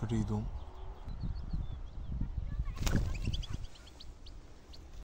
freedom